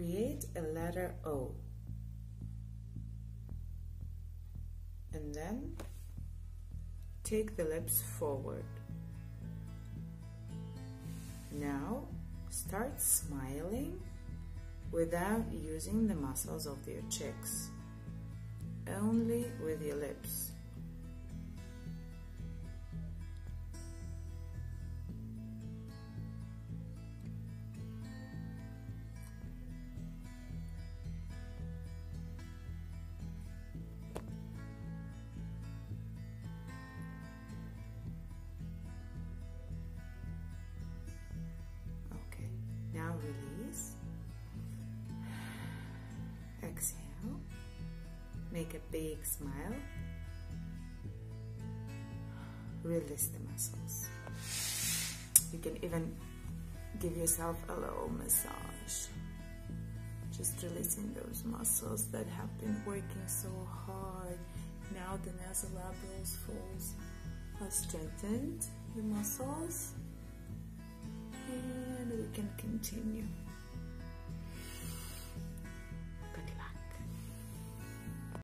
create a letter O. And then take the lips forward. Now start smiling without using the muscles of your cheeks, only with your lips. Exhale. Make a big smile. Release the muscles. You can even give yourself a little massage. Just releasing those muscles that have been working so hard. Now the nasolabial folds are strengthened, the muscles and we can continue